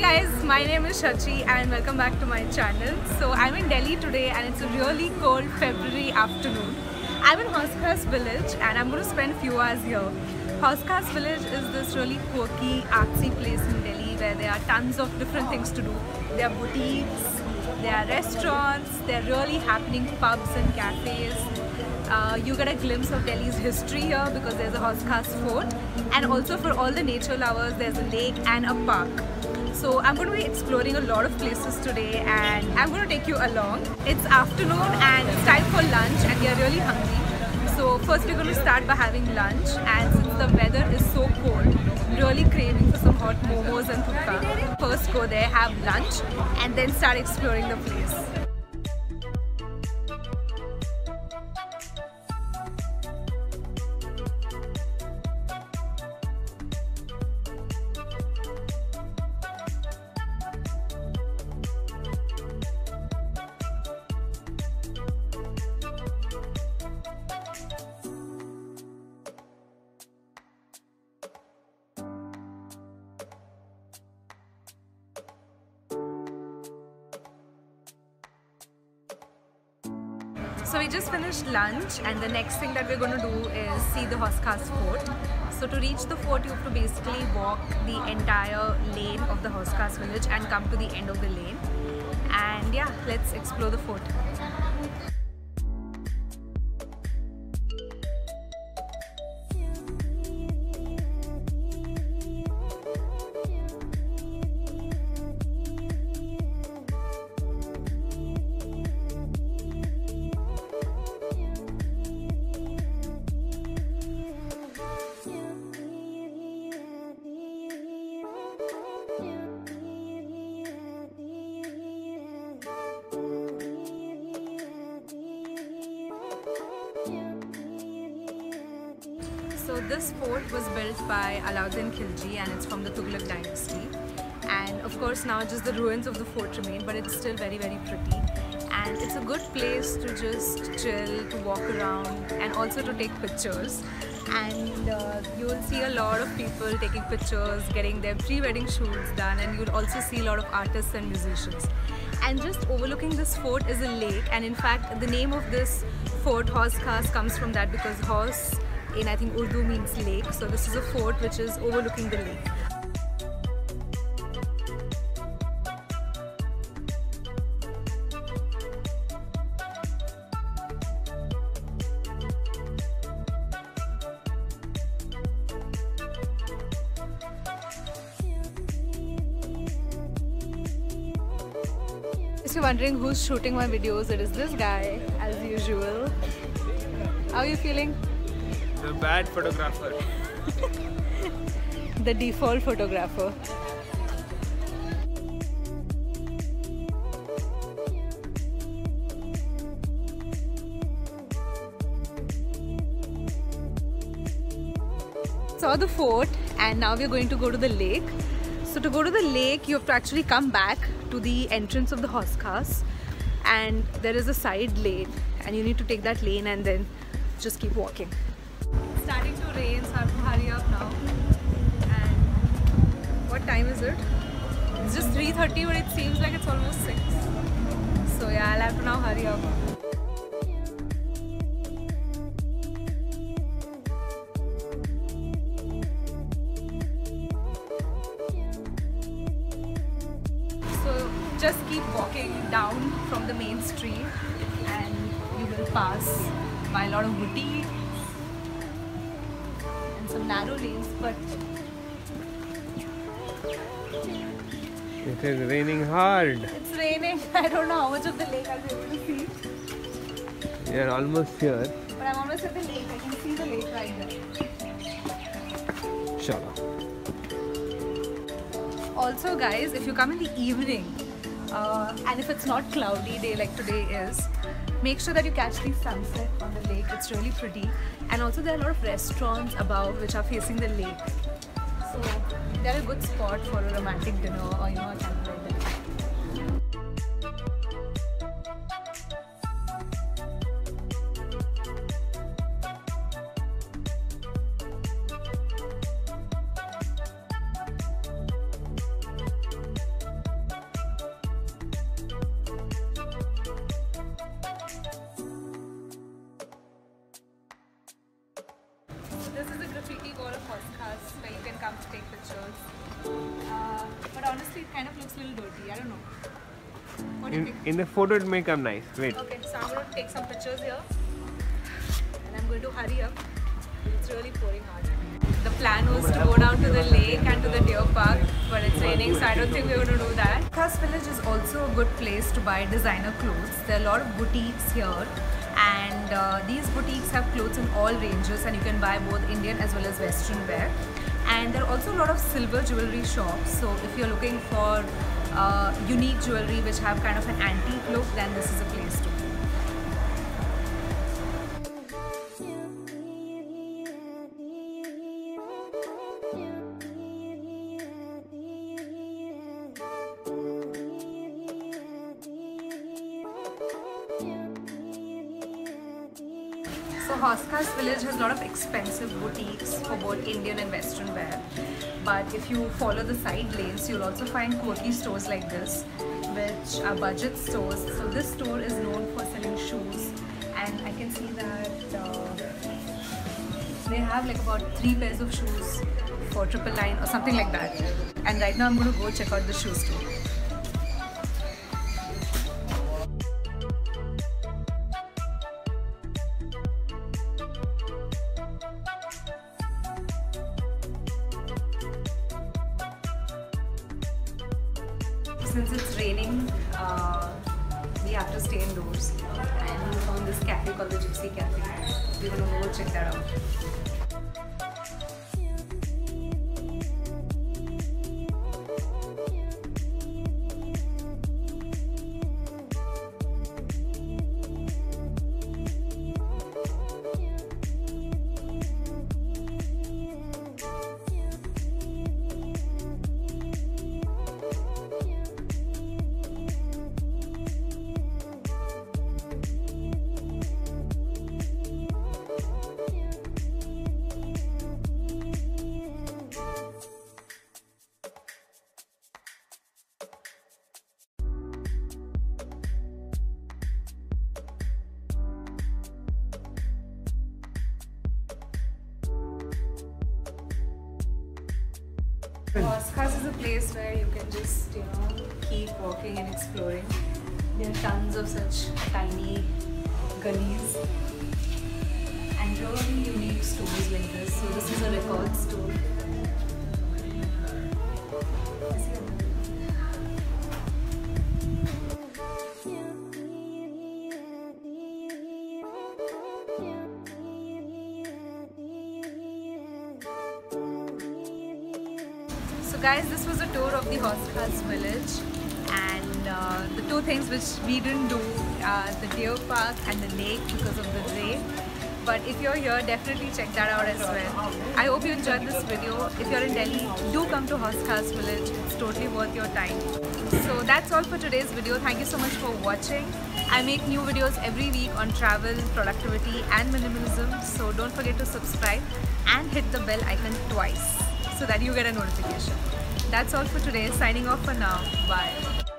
Guys, my name is Shachi and welcome back to my channel. So I'm in Delhi today and it's a really cold February afternoon. I'm in Hauz Khas village and I'm going to spend a few hours here. Hauz Khas village is this really quirky, artsy place in Delhi where there are tons of different things to do. There are boutiques, there are restaurants, there are really happening pubs and cafes. Uh, you get a glimpse of Delhi's history here because there's a Hauz Khas fort and also for all the nature lovers there's a lake and a park. So I'm going to be exploring a lot of places today and I'm going to take you along. It's afternoon and it's time for lunch and we are really hungry. So first we're going to start by having lunch and since the weather is so cold, really craving for some hot momos and thukpa. First go there, have lunch and then start exploring the place. So we just finished lunch and the next thing that we're going to do is see the Hauz Khas fort. So to reach the fort you have to basically walk the entire lane of the Hauz Khas village and come to the end of the lane. And yeah, let's explore the fort. This fort was built by Alauddin Khilji and it's from the Tughlaq dynasty. And of course now just the ruins of the fort remain but it's still very very pretty. And it's a good place to just chill, to walk around and also to take pictures. And uh, you will see a lot of people taking pictures, getting their pre-wedding shoots done and you'll also see a lot of artists and musicians. And just overlooking this fort is a lake and in fact the name of this fort, Hauz Khas, comes from that because Hauz in I think Urdu means lake. So this is a fort which is overlooking the lake. If you're wondering who's shooting my videos, it is this guy as usual. How are you feeling? The bad photographer. the default photographer. Saw the fort and now we're going to go to the lake. So to go to the lake you have to actually come back to the entrance of the Hauz Khas and there is a side lane and you need to take that lane and then just keep walking starting to rain so I have to hurry up now. And what time is it? It's just 3.30 but it seems like it's almost 6 so yeah I'll have to now hurry up. So just keep walking down from the main street and you will pass by a lot of boutiques some narrow lanes, but It is raining hard. it's raining. I don't know how much of the lake I'll be able to see, We are almost here. but I'm almost at the lake. I can see the lake right there. Shut up. Also, guys, if you come in the evening uh, and if it's not cloudy day like today is, make sure that you catch the sunset on the lake. It's really pretty. And also, there are a lot of restaurants above which are facing the lake. So, they're a good spot for a romantic dinner or you know a this is a graffiti wall of Hauz Khas where you can come to take pictures. Uh, but honestly, it kind of looks a little dirty. I don't know. In, in the photo, it may come nice. Wait. Okay, so I'm going to take some pictures here. And I'm going to hurry up. It's really pouring hard. The plan was to go down to the lake and to the deer park, but it's raining, so I don't think we're going to do that. First Village is also a good place to buy designer clothes. There are a lot of boutiques here and uh, these boutiques have clothes in all ranges, and you can buy both Indian as well as Western wear. And there are also a lot of silver jewelry shops. So if you're looking for uh, unique jewelry which have kind of an antique look, then this is a place to So Hauz Khas Village has a lot of expensive boutiques for both Indian and Western wear. But if you follow the side lanes, you'll also find quirky stores like this, which are budget stores. So this store is known for selling shoes, and I can see that uh, they have like about three pairs of shoes for triple nine or something like that. And right now I'm going to go check out the shoe store. Since it's raining, uh, we have to stay indoors. And we found this cafe called the Gypsy Cafe. We're gonna go check that out. Hauz Khas is a place where you can just, you know, keep walking and exploring. There are tons of such tiny gullies and really unique stores like this. So this is a record store. Guys, this was a tour of the Hauz Khas village and uh, the two things which we didn't do are the deer park and the lake because of the rain. But if you're here, definitely check that out as well. I hope you enjoyed this video. If you're in Delhi, do come to Hauz Khas village. It's totally worth your time. So that's all for today's video. Thank you so much for watching. I make new videos every week on travel, productivity and minimalism. So don't forget to subscribe and hit the bell icon twice so that you get a notification. That's all for today. Signing off for now. Bye.